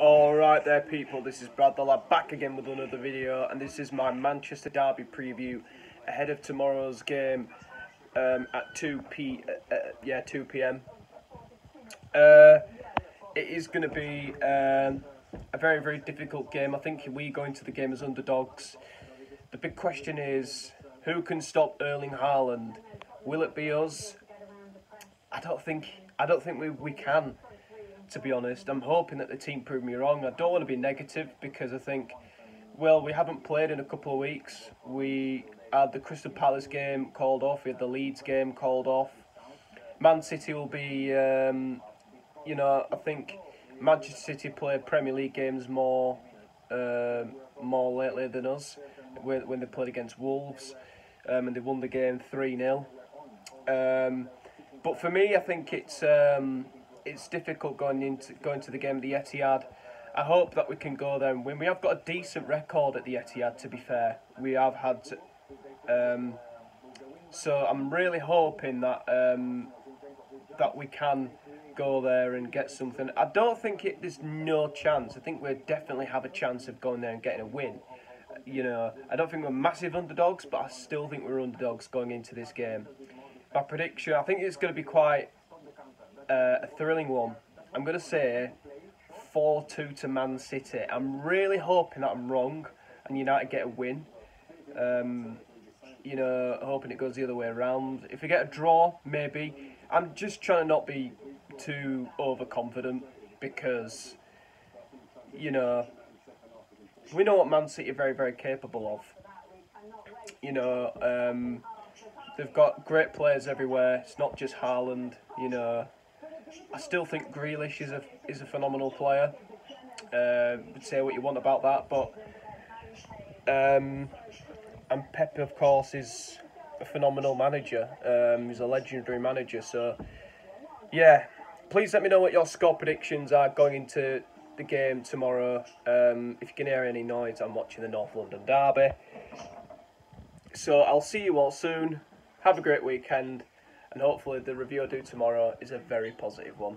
Alright there people, this is Brad the Lad back again with another video and this is my Manchester Derby preview ahead of tomorrow's game um, at 2 p uh, uh, yeah 2 p.m. Uh, it is going to be um, a very very difficult game. I think we go into the game as underdogs. The big question is who can stop Erling Haaland? Will it be us? I don't think I don't think we, we can to be honest. I'm hoping that the team prove me wrong. I don't want to be negative because I think, well, we haven't played in a couple of weeks. We had the Crystal Palace game called off. We had the Leeds game called off. Man City will be, um, you know, I think Manchester City play Premier League games more, uh, more lately than us when, they played against Wolves, um, and they won the game three 0 um, But for me, I think it's um, it's difficult going into going to the game at the Etihad. I hope that we can go there and win. We have got a decent record at the Etihad, to be fair. We have had, um, so I'm really hoping that um, that we can go there and get something. I don't think it, there's no chance. I think we definitely have a chance of going there and getting a win. You know, I don't think we're massive underdogs, but I still think we're underdogs going into this game. My prediction, I think it's going to be quite uh, a thrilling one. I'm going to say 4 2 to Man City. I'm really hoping that I'm wrong and United get a win. Um, you know, hoping it goes the other way around. If we get a draw, maybe. I'm just trying to not be too overconfident because, you know, we know what Man City are very, very capable of. You know, um, they've got great players everywhere. It's not just Haaland, you know. I still think Grealish is a is a phenomenal player. Uh, say what you want about that, but um, and Pep, of course, is a phenomenal manager. Um, he's a legendary manager. So, yeah, please let me know what your score predictions are going into the game tomorrow. Um, if you can hear any noise, I'm watching the North London Derby. So I'll see you all soon. Have a great weekend and hopefully the review I do tomorrow is a very positive one.